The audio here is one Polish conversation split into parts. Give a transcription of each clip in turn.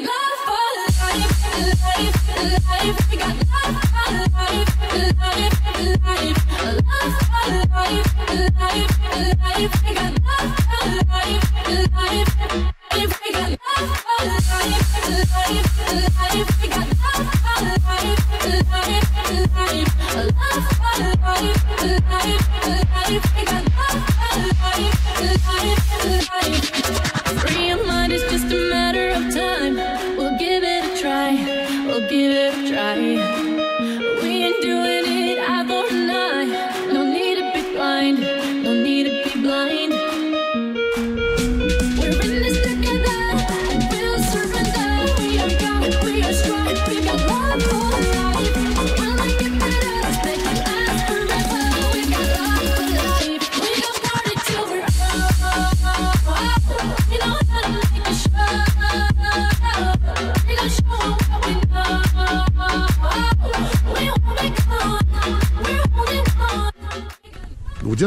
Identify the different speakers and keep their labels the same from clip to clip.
Speaker 1: Life, life,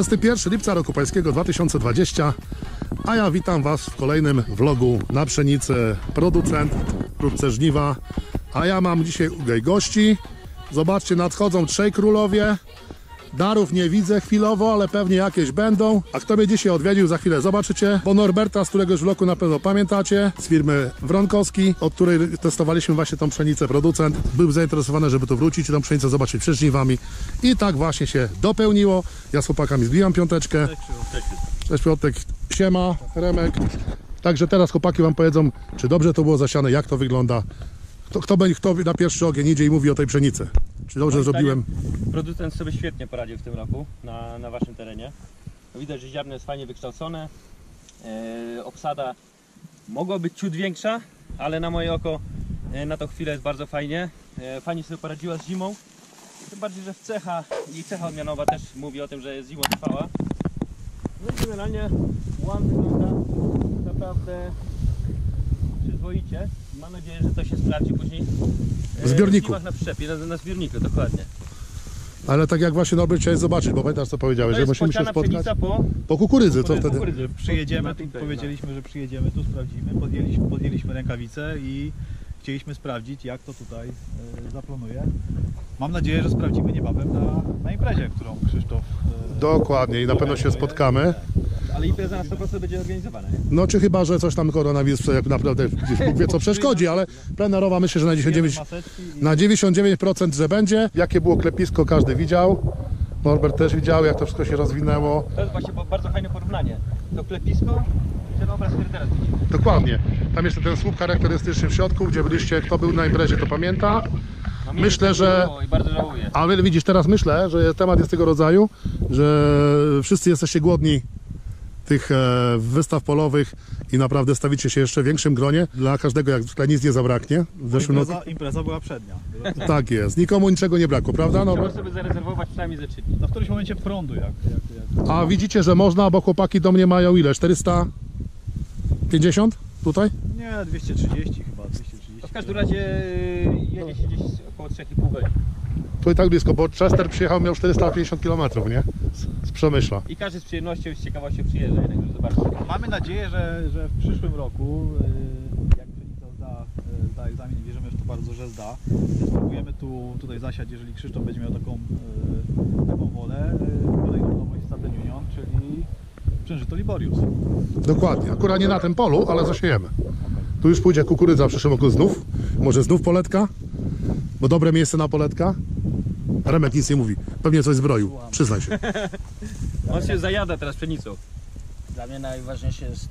Speaker 2: 21 lipca roku pańskiego 2020, a ja witam Was w kolejnym vlogu na pszenicę producent wkrótce żniwa, a ja mam dzisiaj gości. Zobaczcie, nadchodzą trzej królowie. Darów nie widzę chwilowo, ale pewnie jakieś będą. A kto mnie dzisiaj odwiedził, za chwilę zobaczycie. Bo Norberta, z którego już vlogu na pewno pamiętacie, z firmy Wronkowski, od której testowaliśmy właśnie tą pszenicę producent. Był zainteresowany, żeby tu wrócić i tą pszenicę zobaczyć przed żniwami. I tak właśnie się dopełniło. Ja z chłopakami zbijam piąteczkę. Cześć Piotrek, siema, Remek. Także teraz chłopaki wam powiedzą, czy dobrze to było zasiane, jak to wygląda. Kto, kto, będzie- kto na pierwszy ogień idzie i mówi o tej pszenicy. Czy dobrze
Speaker 3: Moim
Speaker 2: zrobiłem?
Speaker 3: zdaniem Producent sobie świetnie poradził w tym roku na, na waszym terenie. Widać, że ziarno jest fajnie wykształcone. E, obsada mogła być ciut większa, ale na moje oko e, na tą chwilę jest bardzo fajnie. E, fajnie sobie poradziła z zimą. Tym bardziej, że w cecha i cecha odmianowa też mówi o tym, że jest zima trwała. No i generalnie łan wygląda naprawdę przyzwoicie. Mam nadzieję, że to się sprawdzi później e,
Speaker 2: W zbiorniku.
Speaker 3: żniwach na przyczepie, na, na zbiorniku, dokładnie.
Speaker 2: Ale tak jak właśnie Norbert chciałeś zobaczyć, bo pamiętasz co powiedziałeś, że musimy się spotkać
Speaker 3: po
Speaker 2: po kukurydzy, co wtedy?
Speaker 3: kukurydzy.
Speaker 4: Przyjedziemy, tu powiedzieliśmy, że przyjedziemy, tu sprawdzimy, podjęliśmy, podjęliśmy rękawice i chcieliśmy sprawdzić, jak to tutaj e, zaplanuje. Mam nadzieję, że sprawdzimy niebawem na, na imprezie, którą Krzysztof... e,
Speaker 2: Dokładnie i na pewno się spotkamy.
Speaker 3: no. Ale impreza na 100% będzie organizowana, nie?
Speaker 2: No czy chyba, że coś tam koronawirus jak naprawdę gdzieś Bóg wie co przeszkodzi, ale plenerowa myślę, że na 99,
Speaker 4: maseczki i
Speaker 2: na 99% że będzie. Jakie było klepisko każdy widział. Norbert też widział jak to wszystko się rozwinęło.
Speaker 3: To jest właśnie bardzo fajne porównanie. To klepisko, ten obraz, który teraz widzimy.
Speaker 2: Dokładnie. Tam jest ten słup charakterystyczny w środku, gdzie byliście, kto był na imprezie to pamięta.
Speaker 3: No,
Speaker 2: Myślę, że-
Speaker 3: I bardzo żałuję.
Speaker 2: Ale widzisz, teraz myślę, że temat jest tego rodzaju, że wszyscy jesteście głodni tych e, wystaw polowych i naprawdę stawicie się jeszcze w większym gronie. Dla każdego jak zwykle nic nie zabraknie. W zeszłym roku
Speaker 4: impreza, impreza była przednia.
Speaker 2: Tak jest. Nikomu niczego nie brakło, prawda? No,
Speaker 3: Trzeba sobie zarezerwować przynajmniej ze 3 dni.
Speaker 4: No w którymś momencie prądu, jak, jak, jak
Speaker 2: a widzicie, że można, bo chłopaki do mnie mają ile? 450 tutaj?
Speaker 4: Nie, 230 chyba, 230.
Speaker 3: To w każdym razie y, jedzie się gdzieś około 3,5 godzin.
Speaker 2: Tu i tak blisko, bo Chester przyjechał, miał 450 km, nie? Z, z Przemyśla.
Speaker 3: I każdy z przyjemnością i z ciekawością przyjeżdża jednak, żeby zobaczyć.
Speaker 4: Mamy nadzieję, że, że w przyszłym roku, y, jak Pszenica zda, y, zda egzamin, wierzymy w to bardzo, że zda, spróbujemy tu tutaj zasiać, jeżeli Krzysztof będzie miał taką, y, taką wolę, kolejną nowość Staten Union, czyli Przężyto Liborius.
Speaker 2: Dokładnie. Akurat nie na tym polu, ale zasiejemy. Tu już pójdzie kukurydza w przyszłym roku znów. Może znów poletka? Bo dobre miejsce na poletka. Remek nic nie mówi. Pewnie coś zbroił. Przyznaj się.
Speaker 3: On się zajada teraz pszenicą.
Speaker 5: Dla mnie najważniejsze jest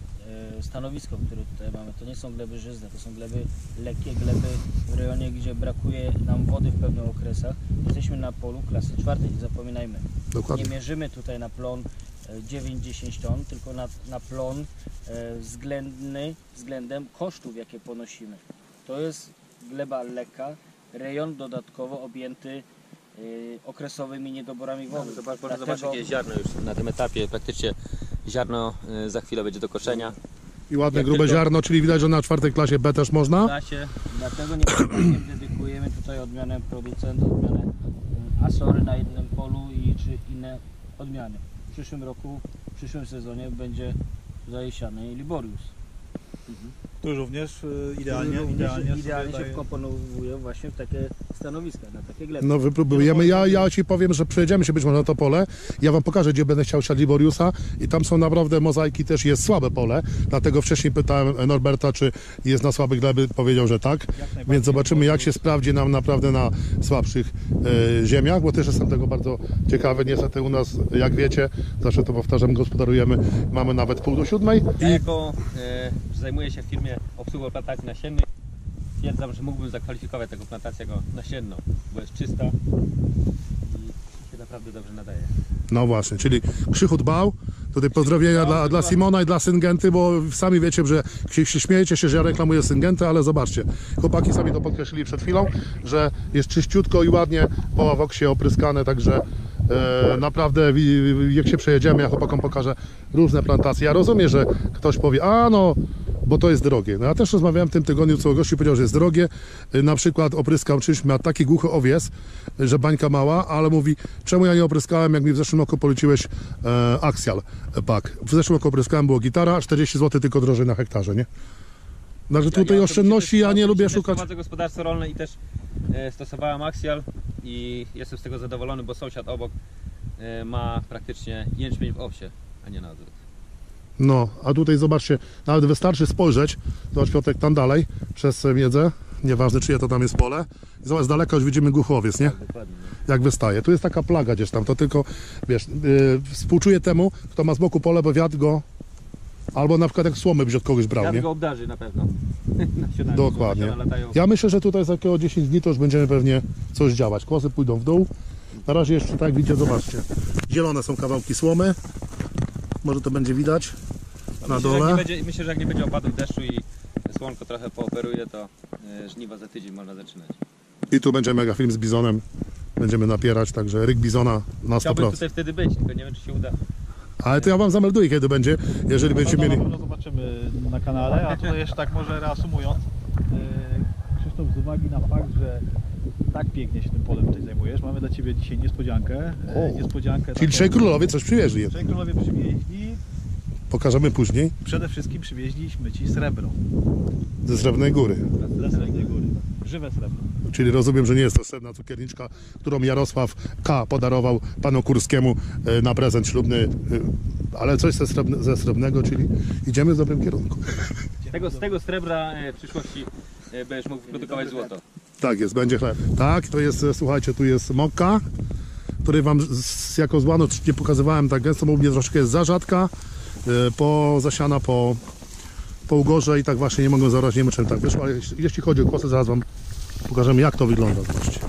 Speaker 5: e, stanowisko, które tutaj mamy. To nie są gleby żyzne, to są gleby lekkie, gleby w rejonie, gdzie brakuje nam wody w pewnych okresach. Jesteśmy na polu klasy czwartej, nie zapominajmy.
Speaker 2: Dokładnie.
Speaker 5: Nie mierzymy tutaj na plon e, 9-10 ton, tylko na, na plon e, względny względem kosztów, jakie ponosimy. To jest gleba lekka, rejon dodatkowo objęty e, okresowymi niedoborami wody.
Speaker 3: Zobacz, można
Speaker 5: Dlatego-
Speaker 3: zobaczyć, jakie ziarno już na tym etapie. Praktycznie ziarno y, za chwilę będzie do koszenia.
Speaker 2: I ładne,
Speaker 3: Jak
Speaker 2: grube
Speaker 3: tylko-
Speaker 2: ziarno, czyli widać, że na czwartej klasie B też można.
Speaker 3: Da się.
Speaker 5: Dlatego niepotrzebnie dedykujemy tutaj odmianę producenta, odmianę y, Asory na jednym polu i czy inne odmiany. W przyszłym roku, w przyszłym sezonie będzie tutaj siany Liborius.
Speaker 4: Tu również y, idealnie,
Speaker 5: Również
Speaker 4: idealnie,
Speaker 5: idealnie się wkomponowuje właśnie w takie stanowiska, na takie gleby.
Speaker 2: No wypróbujemy. Ja, ja ci powiem, że przejedziemy się być może na to pole. Ja wam pokażę, gdzie będę chciał siać Liboriusa i tam są naprawdę mozaiki, też jest słabe pole. Dlatego wcześniej pytałem Norberta, czy jest na słabe gleby. Powiedział, że tak. Więc zobaczymy, jak się sprawdzi nam naprawdę na słabszych e, ziemiach, bo też jestem tego bardzo ciekawy. Niestety u nas, jak wiecie, zawsze to powtarzam, gospodarujemy, mamy nawet pół do siódmej.
Speaker 3: Ja jako e, zajmuję się w firmie obsługą plantacji nasiennych, stwierdzam, że mógłbym zakwalifikować taką plantację jako nasienną, bo jest czysta i się naprawdę dobrze nadaje.
Speaker 2: No właśnie, czyli Krzychu dbał. Tutaj pozdrowienia dla, dla Simona i dla Syngenty, bo sami wiecie, że się, śmiejecie się, że ja reklamuję Syngentę, ale zobaczcie, chłopaki sami to podkreślili przed chwilą, że jest czyściutko i ładnie po awoksie opryskane, także e, naprawdę jak się przejedziemy, ja chłopakom pokażę różne plantacje. Ja rozumiem, że ktoś powie, a no, bo to jest drogie. No ja też rozmawiałem w tym tygodniu, co gościu powiedział, że jest drogie. Y, Na przykład opryskał czymś, ma taki głuchy owies, y, że bańka mała, ale mówi, czemu ja nie opryskałem, jak mi w zeszłym roku poleciłeś e, Axial Pack. W zeszłym roku opryskałem, było gitara, 40 zł tylko drożej na hektarze, nie? Także tutaj
Speaker 3: Ja
Speaker 2: oszczędności ja nie lubię szukać.
Speaker 3: Prowadzę gospodarstwo rolne i też e, stosowałem Axial i jestem z tego zadowolony, bo sąsiad obok e, ma praktycznie jęczmień w owsie, a nie na odwrót.
Speaker 2: No, a tutaj zobaczcie, nawet wystarczy spojrzeć, zobacz Piotrek tam dalej, przez miedzę, nieważne czyje to tam jest pole. I Zobacz, z daleka już widzimy głuchowiec, nie?
Speaker 3: Dokładnie.
Speaker 2: jak wystaje. Tu jest taka plaga gdzieś tam, to tylko, wiesz, yy, współczuję temu, kto ma z boku pole, bo wiatr go, albo na przykład jak słomy byś od kogoś brał,
Speaker 3: Ja
Speaker 2: nie?
Speaker 3: go obdarzy na pewno. Nasionami,
Speaker 2: Dokładnie. Ja myślę, że tutaj za około 10 dni to już będziemy pewnie coś działać. Kłosy pójdą w dół. Na razie jeszcze tak widzicie, zobaczcie. Zielone są kawałki słomy. Może to będzie widać na
Speaker 3: myślę, że jak nie
Speaker 2: dole.
Speaker 3: będzie, myślę, że jak nie będzie opadów deszczu i słonko trochę pooperuje, to e, żniwa za tydzień można zaczynać.
Speaker 2: I tu będzie mega film z bizonem. Będziemy napierać, także ryk bizona na
Speaker 3: Chciałbym
Speaker 2: 100%.
Speaker 3: tutaj wtedy być, tylko nie wiem, czy się uda.
Speaker 2: Ale to ja wam zamelduję, kiedy będzie, jeżeli będziecie
Speaker 4: No,
Speaker 2: mieli...
Speaker 4: Na pewno zobaczymy na kanale, a tutaj jeszcze tak może reasumując. e, Krzysztof, z uwagi na fakt, że tak pięknie się tym polem tutaj zajmujesz, mamy dla Ciebie dzisiaj niespodziankę. e,
Speaker 2: O.
Speaker 4: Niespodziankę
Speaker 2: Czyli trzej królowie coś przywieźli.
Speaker 4: Trzej królowie przywieźli,
Speaker 2: Pokażemy później
Speaker 4: przede wszystkim przywieźliśmy Ci srebro
Speaker 2: ze Srebrnej Góry.
Speaker 4: ze Srebrnej Góry. Żywe srebro.
Speaker 2: Czyli rozumiem, że nie jest to srebrna cukierniczka, którą Jarosław K. podarował panu Kurskiemu e, na prezent ślubny, e, ale coś ze, srebrne, ze srebrnego, czyli idziemy w dobrym kierunku.
Speaker 3: Z tego, z tego srebra e, w przyszłości e, będziesz mógł wyprodukować złoto.
Speaker 2: Tak jest, będzie chleb. Tak, to jest, e, słuchajcie, tu jest mokka, której wam z, jako złano nie pokazywałem tak gęsto, bo u mnie troszkę jest za rzadka, e, po zasiana, po, po ugorze i tak właśnie nie mogę zaraz, nie wiem czym tak wyszło, ale jeśli, jeśli chodzi o kłosy, zaraz wam pokażemy jak to wygląda, zobaczcie.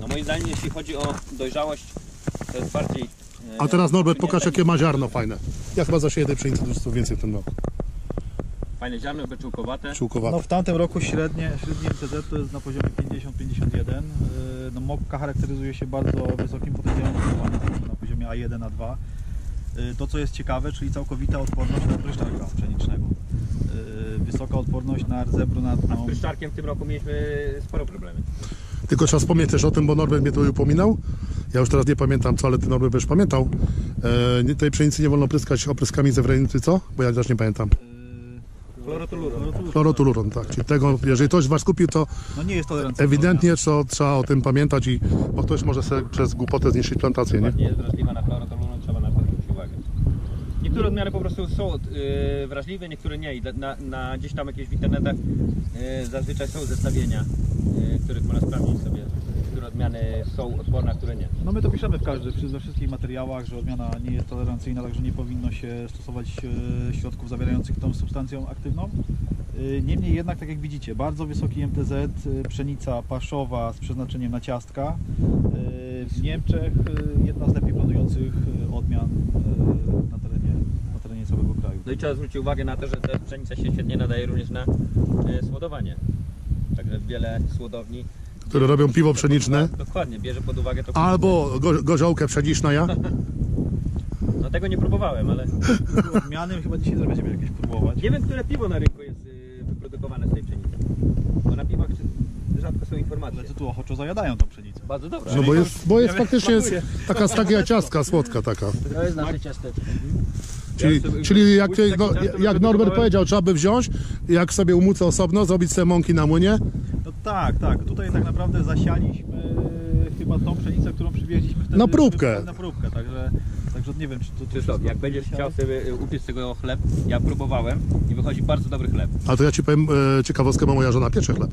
Speaker 3: No moim zdaniem, jeśli chodzi o dojrzałość, to jest bardziej... e,
Speaker 2: A teraz Norbert, pokaż jakie ma ziarno fajne. Ja chyba zasieję tej pszenicy dużo więcej w tym roku.
Speaker 3: Fajne ziarno, beczułkowate.
Speaker 2: Czółkowate.
Speaker 4: No w tamtym roku średnie, średnie MTZ to jest na poziomie 50-51. Yy, No Mokka charakteryzuje się bardzo wysokim potencjałem odporwania, także na poziomie A1, A2. Yy, To co jest ciekawe, czyli całkowita odporność na pryszczarka pszenicznego. Yy, Wysoka odporność na rdze
Speaker 3: A z
Speaker 4: brunatną.
Speaker 3: pryszczarkiem w tym roku mieliśmy sporo problemy.
Speaker 2: Tylko trzeba wspomnieć też o tym, bo Norbert mnie tu upominał. Ja już teraz nie pamiętam co, ale ty Norbert będziesz pamiętał. E, tej pszenicy nie wolno pryskać opryskami ze wrenicy, co? Bo ja też nie pamiętam.
Speaker 3: Chlorotoluron.
Speaker 2: Chlorotuluron, tak. Czyli tego, jeżeli ktoś was kupił, to
Speaker 4: No nie jest
Speaker 2: ewidentnie trzeba, trzeba o tym pamiętać i bo ktoś może sobie przez głupotę zniszczyć plantację, nie?
Speaker 3: Dokładnie jest wrażliwa na chlorotoluron, trzeba na to zwrócić uwagę. Niektóre odmiany po prostu są yy, wrażliwe, niektóre nie. I na, na gdzieś tam jakieś w internetach yy, zazwyczaj są zestawienia, yy, których można sprawdzić sobie, odmiany są odporne, a które nie.
Speaker 4: No my to piszemy w każdym, przy- we wszystkich materiałach, że odmiana nie jest tolerancyjna, także nie powinno się stosować e, środków zawierających tą substancją aktywną. E, Niemniej jednak, tak jak widzicie, bardzo wysoki MTZ, e, pszenica paszowa z przeznaczeniem na ciastka. E, W Niemczech e, jedna z lepiej planujących e, odmian e, na terenie, na terenie całego kraju.
Speaker 3: No i trzeba zwrócić uwagę na to, że ta pszenica się świetnie nadaje również na słodowanie. Także wiele słodowni.
Speaker 2: Które robią piwo pszeniczne.
Speaker 3: Dokładnie, bierze pod uwagę to.
Speaker 2: Albo go, gorzałkę pszeniczną ja.
Speaker 3: No tego nie próbowałem, ale
Speaker 4: Odmiany chyba dzisiaj też będziemy jakieś próbować.
Speaker 3: nie wiem, które piwo na rynku jest yy, wyprodukowane z tej pszenicy. Bo na piwach czy- rzadko są informacje.
Speaker 4: Ale co tu ochoczo zajadają tą pszenicę.
Speaker 3: Bardzo dobre.
Speaker 2: No bo jest, bo jest faktycznie jest taka takiej ciastka, słodka taka.
Speaker 5: To jest nasze ciasteczko.
Speaker 2: Czyli, czyli jak, no, jak
Speaker 3: czas,
Speaker 2: Norbert powiedział, trzeba by wziąć, jak sobie umucę osobno, zrobić sobie mąki na młynie.
Speaker 4: Tak, tak. Tutaj tak naprawdę zasialiśmy chyba tą pszenicę, którą przywieźliśmy wtedy.
Speaker 2: Na próbkę.
Speaker 4: Na próbkę, także, także nie wiem, czy to... to
Speaker 3: Krzysztof, jak będziesz chciał sobie y, upiec tego chleb, ja próbowałem i wychodzi bardzo dobry chleb.
Speaker 2: A to ja ci powiem e, ciekawostkę, bo moja żona piecze chleb.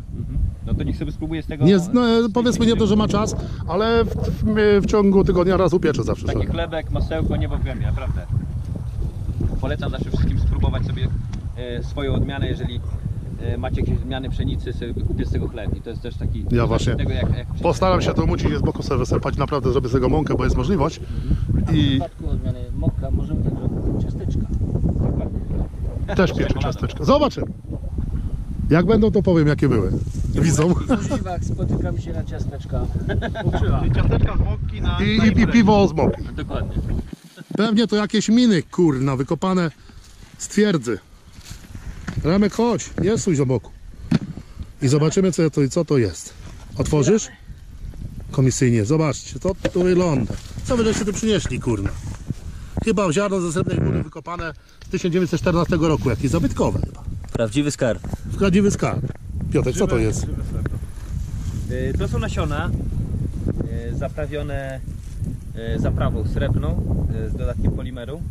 Speaker 3: No to niech sobie spróbuję z tego...
Speaker 2: Nie, no, e, powiedzmy nie to, że ma czas, ale w, w, w ciągu tygodnia raz upiecze zawsze
Speaker 3: Taki
Speaker 2: chleb.
Speaker 3: chlebek, masełko, niebo w gębie, naprawdę. Polecam zawsze wszystkim spróbować sobie e, swoją odmianę, jeżeli e, macie jakieś odmiany pszenicy, sobie upiec z tego chleb. I to jest też taki...
Speaker 2: Ja właśnie
Speaker 3: Tego, jak, jak
Speaker 2: Postaram się to umucić i z boku sobie wysypać, naprawdę zrobię z tego mąkę, bo jest możliwość.
Speaker 5: A w
Speaker 2: I
Speaker 5: przypadku odmiany mokka możemy także kupić ciasteczka.
Speaker 2: też pieczę ciasteczka. Zobaczymy. Jak będą, to powiem, jakie były. Widzą.
Speaker 5: W żywach spotykamy się na ciasteczka.
Speaker 4: Czyli ciasteczka z mokki na...
Speaker 2: I, i, i piwo z moki.
Speaker 3: Dokładnie.
Speaker 2: Pewnie to jakieś miny, kurna, wykopane z twierdzy. Remek, chodź, nie stój z boku. I zobaczymy, co to, co to jest. Otworzysz? Komisyjnie, zobaczcie, to tu wygląda. Co wy żeście tu przynieśli, kurna? Chyba ziarno ze srebrnej góry wykopane z 1914 roku, jakieś zabytkowe chyba.
Speaker 5: Prawdziwy skarb.
Speaker 2: Wkładziwy skarb. Piotrek, co to jest?
Speaker 3: E, To są nasiona e, zaprawione e, zaprawą srebrną z dodatkiem polimeru.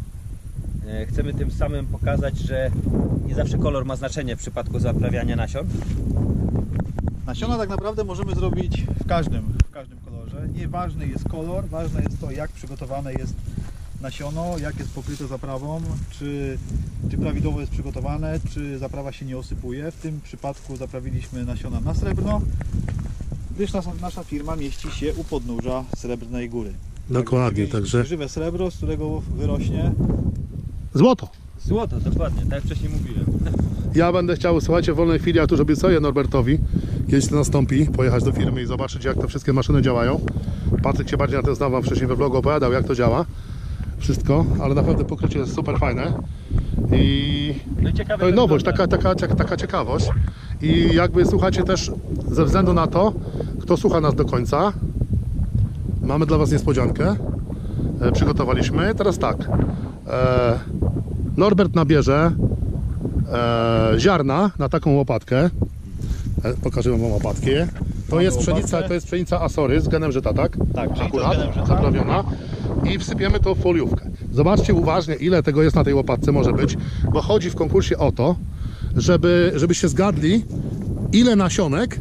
Speaker 3: E, Chcemy tym samym pokazać, że nie zawsze kolor ma znaczenie w przypadku zaprawiania nasion.
Speaker 4: Nasiona tak naprawdę możemy zrobić w każdym, w każdym kolorze. Nieważny jest kolor, ważne jest to, jak przygotowane jest nasiono, jak jest pokryte zaprawą, czy, czy prawidłowo jest przygotowane, czy zaprawa się nie osypuje. W tym przypadku zaprawiliśmy nasiona na srebrno, gdyż nasza, nasza firma mieści się u podnóża Srebrnej Góry.
Speaker 2: Dokładnie, także
Speaker 4: Żywe srebro, z którego wyrośnie
Speaker 2: złoto.
Speaker 3: Złoto, dokładnie, tak jak wcześniej mówiłem.
Speaker 2: Ja będę chciał, słuchajcie, w wolnej chwili, jak już obiecuję Norbertowi, kiedyś to nastąpi, pojechać do firmy i zobaczyć, jak te wszystkie maszyny działają. Patryk się bardziej na tym znał, wam wcześniej we vlogu opowiadał, jak to działa. Wszystko, ale naprawdę pokrycie jest super fajne. I
Speaker 3: No i ciekawe
Speaker 2: to jest
Speaker 3: to
Speaker 2: nowość, taka, taka, taka ciekawość. I jakby słuchacie też ze względu na to, kto słucha nas do końca, mamy dla Was niespodziankę. E, przygotowaliśmy. Teraz tak. E, Norbert nabierze e, ziarna na taką łopatkę. E, pokażę Wam łopatkę. To jest pszenica, to jest pszenica Asory z genem żyta, tak?
Speaker 4: Tak,
Speaker 2: Akurat, zaprawiona. I wsypiemy to w foliówkę. Zobaczcie uważnie, ile tego jest na tej łopatce może być, bo chodzi w konkursie o to, żeby, żebyście zgadli, ile nasionek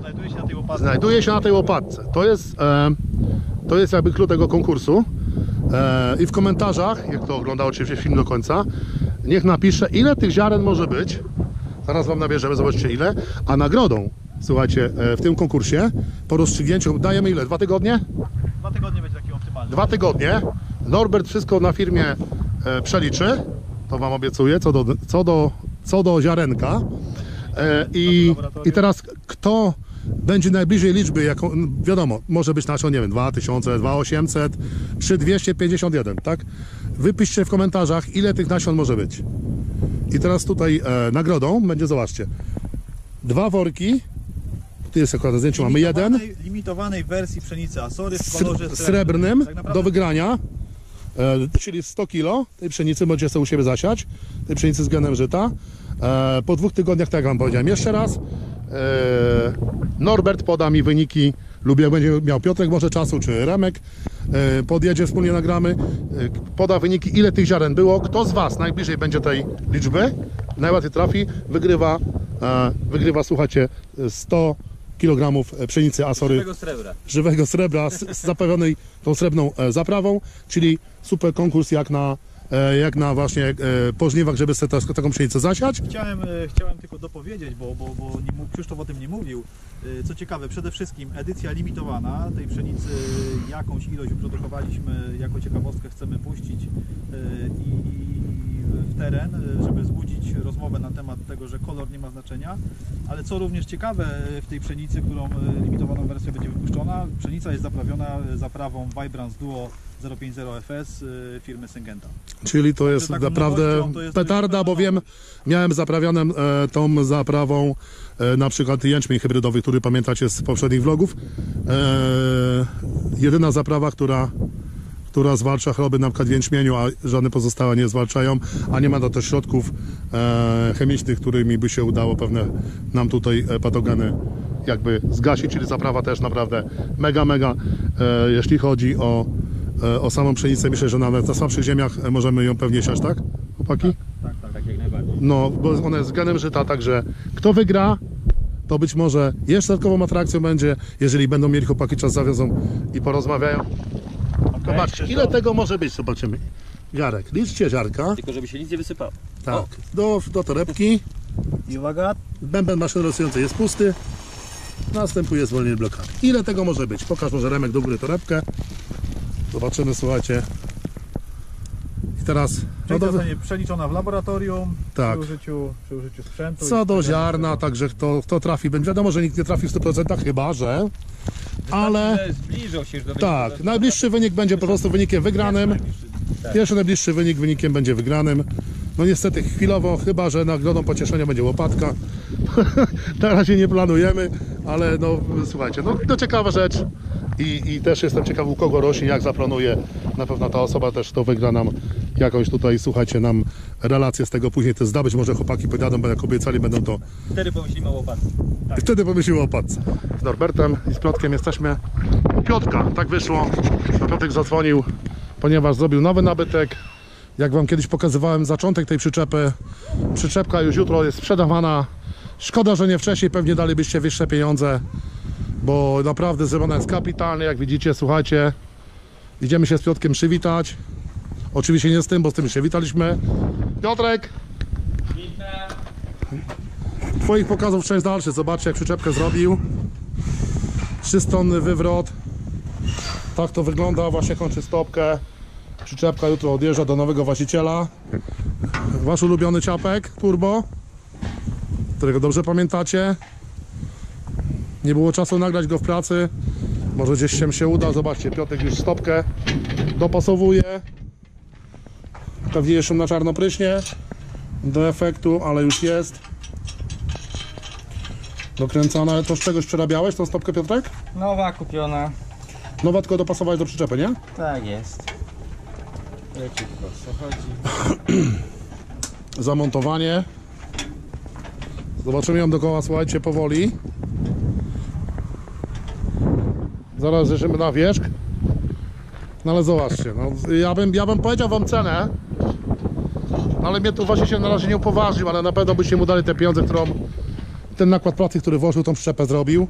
Speaker 4: znajduje się na tej łopatce.
Speaker 2: na tej łopatce. To jest, e, to jest jakby klucz tego konkursu. E, I w komentarzach, jak to ogląda oczywiście film do końca, niech napisze, ile tych ziaren może być. Zaraz Wam nabierzemy, zobaczcie ile. A nagrodą, słuchajcie, e, w tym konkursie, po rozstrzygnięciu, dajemy ile? Dwa tygodnie?
Speaker 4: Dwa tygodnie będzie taki optymalny.
Speaker 2: Dwa tygodnie. Norbert wszystko na firmie e, przeliczy. To Wam obiecuję, co do, co do, co do ziarenka. I,
Speaker 4: laboratorium.
Speaker 2: I teraz kto będzie najbliżej liczby, jaką, wiadomo, może być nasion, nie wiem, 2000, 2800 czy 251, tak? Wypiszcie w komentarzach, ile tych nasion może być. I teraz tutaj e, nagrodą będzie, zobaczcie, dwa worki. Tu jest akurat na zdjęciu, mamy jeden
Speaker 4: Limitowanej- wersji pszenicy Asory w kolorze
Speaker 2: sr- srebrnym
Speaker 4: Tak
Speaker 2: do
Speaker 4: naprawdę
Speaker 2: wygrania, e, czyli 100 kg tej pszenicy możecie sobie u siebie zasiać, tej pszenicy z genem żyta. E, po dwóch tygodniach, tak jak Wam powiedziałem, jeszcze raz Norbert poda mi wyniki. Lub jak będzie miał Piotrek może czasu, czy Remek. E, podjedzie, wspólnie nagramy, e, poda wyniki, ile tych ziaren było, kto z Was najbliżej będzie tej liczby, najłatwiej trafi, wygrywa, e, wygrywa, słuchajcie, 100 kg pszenicy Asory
Speaker 3: Tego srebra.
Speaker 2: żywego srebra z, z zapewnionej tą srebrną e, zaprawą, czyli super konkurs jak na, e, jak na właśnie e, po żniwach, żeby sobie ta- taką pszenicę zasiać.
Speaker 4: Chciałem, e, chciałem tylko dopowiedzieć, bo, bo, bo Krzysztof o tym nie mówił. E, Co ciekawe, przede wszystkim edycja limitowana tej pszenicy, jakąś ilość wyprodukowaliśmy, jako ciekawostkę chcemy puścić e, i, teren, e, żeby wzbudzić rozmowę na temat tego, że kolor nie ma znaczenia. Ale co również ciekawe e, w tej pszenicy, którą e, limitowaną wersją będzie wypuszczona, pszenica jest zaprawiona zaprawą Vibrance Duo 050 FS e, firmy Syngenta.
Speaker 2: Czyli to jest
Speaker 4: taką
Speaker 2: naprawdę
Speaker 4: to jest
Speaker 2: petarda, bo wiem, miałem zaprawianą e, tą zaprawą e, na przykład jęczmień hybrydowy, który pamiętacie z poprzednich vlogów. E, jedyna zaprawa, która która zwalcza choroby na przykład w jęczmieniu, a żadne pozostałe nie zwalczają, a nie ma na to środków e, chemicznych, którymi by się udało pewne nam tutaj e, patogeny jakby zgasić, czyli zaprawa też naprawdę mega, mega, e, jeśli chodzi o, e, o samą pszenicę, myślę, że nawet na słabszych ziemiach e, możemy ją pewnie siać, tak? Chłopaki?
Speaker 3: Tak, tak, tak jak najbardziej.
Speaker 2: No, bo ona jest genem żyta, także kto wygra, to być może jeszcze dodatkową atrakcją będzie, jeżeli będą mieli chłopaki czas, zawiozą i porozmawiają. Zobaczcie, ile tego może być, zobaczymy. Jarek, liczcie ziarka,
Speaker 3: Tylko żeby się nic nie wysypało.
Speaker 2: tak, do, do torebki,
Speaker 4: I uwaga,
Speaker 2: bęben maszyny losującej jest pusty, następuje zwolnienie blokady. Ile tego może być? Pokaż może Remek do góry torebkę, zobaczymy, słuchajcie. I teraz, no do,
Speaker 4: zostanie przeliczona w laboratorium
Speaker 2: Tak.
Speaker 4: przy, użyciu, przy użyciu sprzętu.
Speaker 2: Co do
Speaker 4: wtedy-
Speaker 2: ziarna, także kto, kto trafi, będzie wiadomo, że nikt nie trafi w 100%, chyba że. Ale
Speaker 3: Zbliżą się już do
Speaker 2: tak, najbliższy wynik będzie po prostu wynikiem wygranym.
Speaker 3: Tak.
Speaker 2: Pierwszy najbliższy wynik wynikiem będzie wygranym. No niestety chwilowo, chyba że nagrodą pocieszenia będzie łopatka. Na razie nie planujemy, ale no słuchajcie, no to ciekawa rzecz. I, I też jestem ciekaw u kogo rośnie, jak zaplanuje. Na pewno ta osoba też to wygra nam jakąś tutaj, słuchajcie, nam relację z tego później. To zdawać, może chłopaki pojadą, bo jak obiecali, będą to
Speaker 3: Wtedy pomyślimy o łopatce.
Speaker 2: i wtedy pomyślił o opadce. Z Norbertem i z Piotkiem jesteśmy u Piotka. Tak wyszło. że Piotrek zadzwonił, ponieważ zrobił nowy nabytek. Jak wam kiedyś pokazywałem zaczątek tej przyczepy. Przyczepka już jutro jest sprzedawana. Szkoda, że nie wcześniej, pewnie dalibyście wyższe pieniądze, bo naprawdę zrobiona jest kapitalnie. Jak widzicie, słuchajcie, idziemy się z Piotkiem przywitać. Oczywiście nie z tym, bo z tym się witaliśmy. Piotrek! Twoich pokazów część dalszy. Zobaczcie jak przyczepkę zrobił. Trzystronny wywrot. Tak to wygląda. Właśnie kończy stopkę. Przyczepka jutro odjeżdża do nowego właściciela. Wasz ulubiony ciapek turbo, którego dobrze pamiętacie. Nie było czasu nagrać go w pracy. Może gdzieś się się uda. Zobaczcie, Piotrek już stopkę dopasowuje. Pewnie jeszcze na czarno pryśnie do efektu, ale już jest. Dokręcone. To z czegoś przerabiałeś tą stopkę, Piotrek?
Speaker 6: Nowa kupiona.
Speaker 2: Nowa tylko dopasowałeś do przyczepy, nie?
Speaker 6: Tak jest. Leciutko, co chodzi?
Speaker 2: Zamontowanie. Zobaczymy ją dookoła, słuchajcie, powoli. Zaraz zjeżdżymy na wierzch. No ale zobaczcie, no, ja, bym, ja bym powiedział wam cenę, ale mnie tu właśnie się na razie nie upoważnił, ale na pewno byście mu dali te pieniądze, którą ten nakład pracy, który włożył, tą przyczepę zrobił.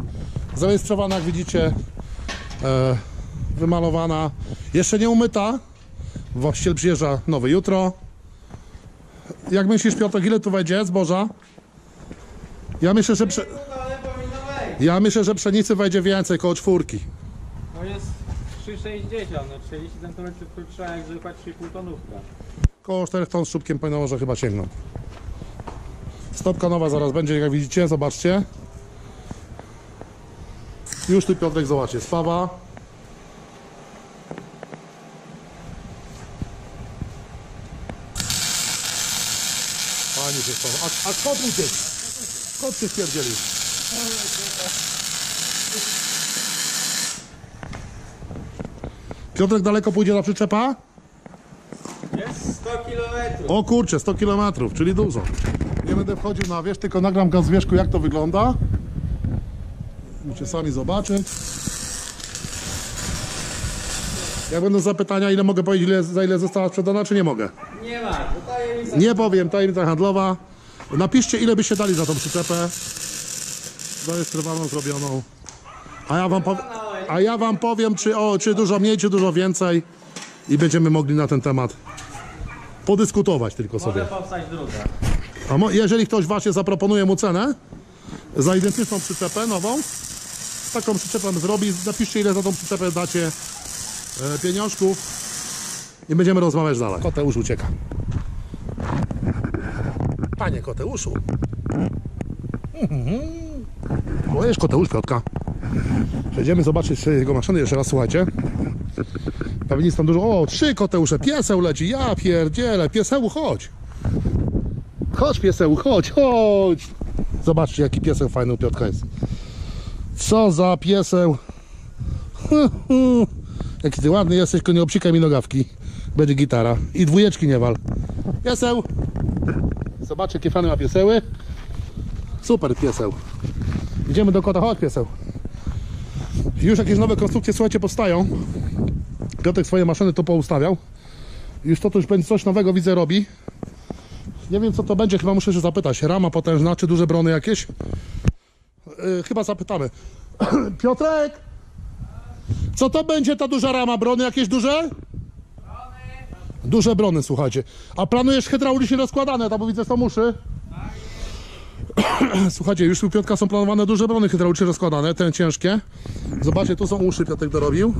Speaker 2: Zarejestrowana, jak widzicie, e, wymalowana, jeszcze nie umyta. Właściciel przyjeżdża nowy jutro. Jak myślisz, Piotr, ile tu wejdzie zboża? Ja myślę, że prze... Ja myślę, że pszenicy wejdzie więcej, koło czwórki.
Speaker 6: No jest 3,60, no 40 cm krótsza jak zwykła 3,5 tonówka.
Speaker 2: Koło 4 ton z szubkiem powinno może chyba sięgnąć. Stopka nowa zaraz będzie, jak widzicie, zobaczcie. Już tu Piotrek, zobaczcie, spawa. Fajnie się spawa. A, a kot uciekł. Kot się stwierdzili. Piotrek daleko pójdzie na przyczepa?
Speaker 6: Jest 100 km.
Speaker 2: O kurczę, 100 km, czyli dużo. Nie będę wchodził na wierzch, tylko nagram go z wierzchu, jak to wygląda. Musicie sami zobaczyć. Jak będą zapytania, ile mogę powiedzieć, ile, za ile została sprzedana, czy nie mogę?
Speaker 6: Nie ma, to tajemnica.
Speaker 2: Nie powiem, tajemnica handlowa. Napiszcie, ile byście dali za tą przyczepę. Zarejestrowaną, zrobioną. A ja wam, pow- a ja wam powiem, czy, o, czy dużo mniej, czy dużo więcej. I będziemy mogli na ten temat podyskutować tylko sobie.
Speaker 6: Może powstać druga.
Speaker 2: A mo- jeżeli ktoś właśnie zaproponuje mu cenę za identyczną przyczepę nową, taką przyczepę zrobi, napiszcie ile za tą przyczepę dacie e, pieniążków i będziemy rozmawiać dalej. Koteusz ucieka. Panie Koteuszu. Mhm. Jest Koteusz Piotka. Przejdziemy zobaczyć jego maszyny jeszcze raz, słuchajcie. Pewnie jest tam dużo. O, trzy Koteusze, pieseł leci, ja pierdzielę, pieseł chodź. Chodź pieseł, chodź, chodź. Zobaczcie jaki pieseł fajny u Piotrka jest. Co za pieseł. Jaki ty ładny jesteś, tylko nie obsikaj mi nogawki. Będzie gitara. I dwójeczki nie wal. Pieseł. Zobaczcie, jakie fany ma pieseły. Super pieseł. Idziemy do kota, chodź pieseł. Już jakieś nowe konstrukcje, słuchajcie, powstają. Piotrek swoje maszyny tu poustawiał. Już to już będzie coś nowego, widzę, robi. Nie wiem, co to będzie, chyba muszę się zapytać. Rama potężna, czy duże brony jakieś? Yy, chyba zapytamy. Piotrek! Co to będzie ta duża rama? Brony jakieś duże? Duże brony, słuchajcie. A planujesz hydraulicznie rozkładane, tam bo widzę, są uszy. Słuchajcie, już u Piotrka są planowane duże brony hydraulicznie rozkładane, te ciężkie. Zobaczcie, tu są uszy, Piotrek dorobił.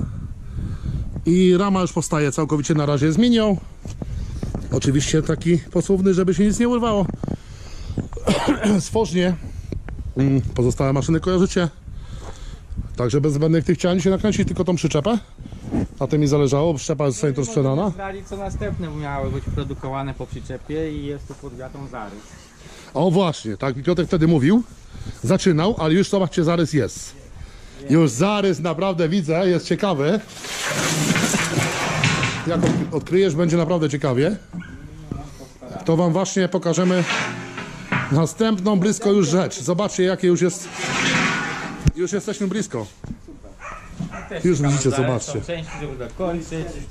Speaker 2: I rama już powstaje całkowicie na razie zmienią. Oczywiście taki posłowny, żeby się nic nie urwało. Stworznie. Mm, Pozostałe maszyny kojarzycie. Także bez zbędnych tych ciani się nakręcić tylko tą przyczepę. Na tym mi zależało, przyczepa zostanie to sprzedana.
Speaker 6: Zdali co następne miały być produkowane po przyczepie i jest tu pod wiatą zarys.
Speaker 2: O właśnie, tak Piotr wtedy mówił. Zaczynał, ale już zobaczcie, zarys jest. Już zarys naprawdę widzę, jest ciekawy. Jak od- odkryjesz, będzie naprawdę ciekawie. To wam właśnie pokażemy następną blisko już rzecz. Zobaczcie, jakie już jest. Już jesteśmy blisko. Już widzicie, zobaczcie.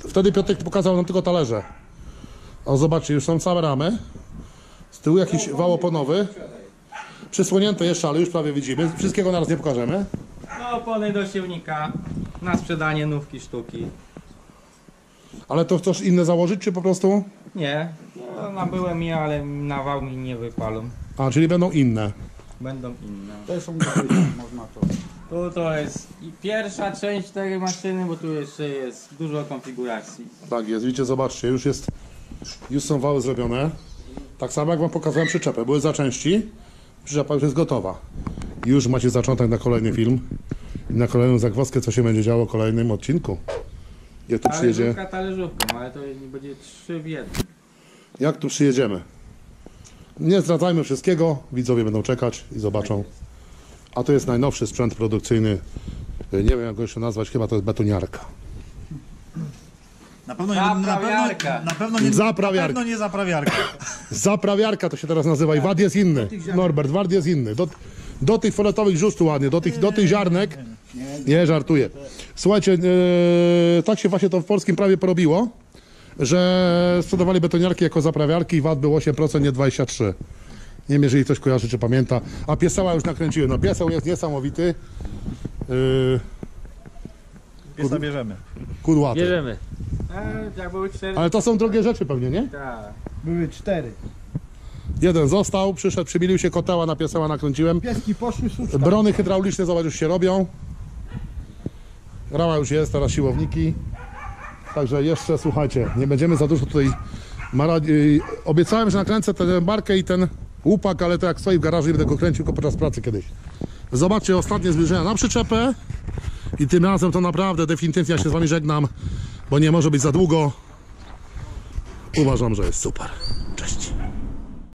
Speaker 2: Wtedy Piotrek pokazał nam tylko talerze. O, zobaczcie, już są całe ramy. Z tyłu jakiś wał oponowy. Przysłonięte jeszcze, ale już prawie widzimy. Wszystkiego naraz nie pokażemy.
Speaker 6: No opony do silnika na sprzedanie nówki sztuki.
Speaker 2: Ale to chcesz inne założyć, czy po prostu?
Speaker 6: Nie, no, nabyłem je, ale na wał mi nie wypalą.
Speaker 2: A, czyli będą inne.
Speaker 6: Będą inne.
Speaker 4: To są można to.
Speaker 6: Tu to jest i pierwsza część tej maszyny, bo tu jeszcze jest dużo konfiguracji.
Speaker 2: Tak jest, widzicie, zobaczcie, już jest, już są wały zrobione. Tak samo jak wam pokazałem przyczepę, były za części, przyczepa już jest gotowa. Już macie zaczątek na kolejny film i na kolejną zagwozdkę, co się będzie działo w kolejnym odcinku. Jak tu przyjedzie,
Speaker 6: Talerzówka talerzówką, ale to będzie trzy w jednym.
Speaker 2: jak tu przyjedziemy. Nie zdradzajmy wszystkiego, widzowie będą czekać i zobaczą. A to jest najnowszy sprzęt produkcyjny, nie wiem jak go jeszcze nazwać, chyba to jest betoniarka.
Speaker 4: Na pewno nie, na
Speaker 6: Zaprawiarka.
Speaker 4: pewno, na pewno nie,
Speaker 2: Zaprawiarka.
Speaker 4: na pewno nie zaprawiarka.
Speaker 2: Zaprawiarka to się teraz nazywa i wad jest inny. Norbert, wad jest inny. Do, do tych foletowych żusztu ładnie, do tych, do tych ziarnek. Nie, żartuję. Słuchajcie, e, tak się właśnie to w polskim prawie porobiło, że sprzedawali betoniarki jako zaprawiarki i wad był 8%, nie 23%. Nie wiem, jeżeli ktoś kojarzy, czy pamięta. A pieseła już nakręciłem. No pieseł jest niesamowity. Yy,
Speaker 4: Piesa bierzemy.
Speaker 2: kudłaty.
Speaker 3: Bierzemy.
Speaker 6: E, jak były cztery,
Speaker 2: Ale to są drogie rzeczy pewnie, nie?
Speaker 6: tak.
Speaker 7: Były cztery.
Speaker 2: Jeden został, przyszedł, przymilił się koteła na nakręciłem.
Speaker 7: Pieski poszły.
Speaker 2: Brony hydrauliczne, zobacz, już się robią. Rama już jest, teraz siłowniki. Także jeszcze, słuchajcie, nie będziemy za dużo tutaj... Y, Obiecałem, że nakręcę tę barkę i ten łupak, ale to jak stoi w garażu i będę go kręcił tylko podczas pracy kiedyś. Zobaczcie ostatnie zbliżenia na przyczepę. I tym razem to naprawdę definitywnie ja się z wami żegnam, bo nie może być za długo. Uważam, że jest super.